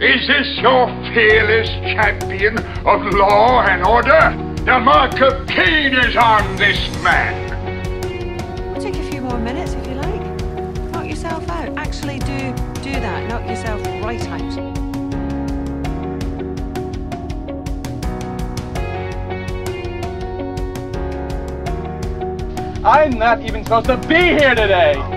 Is this your fearless champion of law and order? The mark of Cain is on this man. We'll take a few more minutes if you like. Knock yourself out. Actually, do do that. Knock yourself right out. I'm not even supposed to be here today.